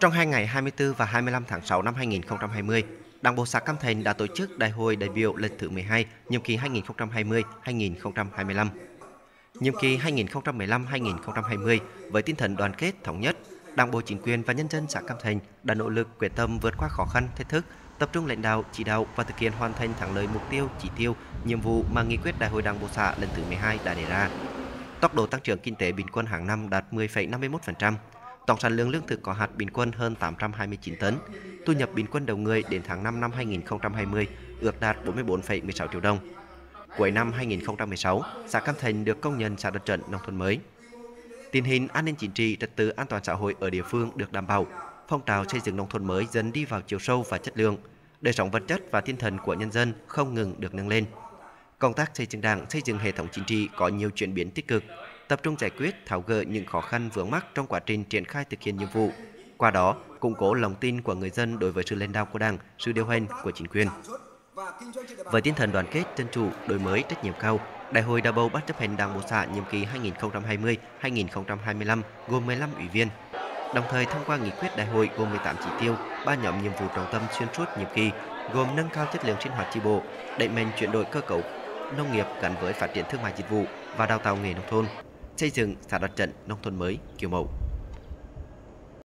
Trong hai ngày 24 và 25 tháng 6 năm 2020, Đảng bộ xã Cam Thành đã tổ chức Đại hội đại biểu lần thứ 12, nhiệm kỳ 2020-2025. Nhiệm kỳ 2015-2020 với tinh thần đoàn kết thống nhất, Đảng bộ chính quyền và nhân dân xã Cam Thành đã nỗ lực quyết tâm vượt qua khó khăn, thách thức, tập trung lãnh đạo, chỉ đạo và thực hiện hoàn thành thắng lợi mục tiêu, chỉ tiêu, nhiệm vụ mà nghị quyết Đại hội Đảng bộ xã lần thứ 12 đã đề ra. Tốc độ tăng trưởng kinh tế bình quân hàng năm đạt 10,51%, tổng sản lượng lương thực có hạt bình quân hơn 829 tấn, thu nhập bình quân đầu người đến tháng 5 năm 2020 ước đạt 44,16 triệu đồng. Cuối năm 2016, xã Cam Thành được công nhận xã đạt chuẩn nông thôn mới. Tình hình an ninh chính trị, trật tự an toàn xã hội ở địa phương được đảm bảo, phong trào xây dựng nông thôn mới dần đi vào chiều sâu và chất lượng, đời sống vật chất và tinh thần của nhân dân không ngừng được nâng lên. Công tác xây dựng Đảng, xây dựng hệ thống chính trị có nhiều chuyển biến tích cực, tập trung giải quyết tháo gỡ những khó khăn vướng mắc trong quá trình triển khai thực hiện nhiệm vụ. Qua đó, củng cố lòng tin của người dân đối với sự lãnh đạo của Đảng, sự điều hành của chính quyền. Với tinh thần đoàn kết, dân chủ, đổi mới, trách nhiệm cao, Đại hội đã bầu ban chấp hành Đảng bộ xã nhiệm kỳ 2020-2025 gồm 15 ủy viên. Đồng thời thông qua nghị quyết đại hội gồm 18 chỉ tiêu, ba nhóm nhiệm vụ trọng tâm xuyên suốt nhiệm kỳ gồm nâng cao chất lượng sinh hoạt chi bộ, đẩy mạnh chuyển đổi cơ cấu nông nghiệp gắn với phát triển thương mại dịch vụ và đào tạo nghề nông thôn, xây dựng xã đạt trận nông thôn mới kiểu mẫu.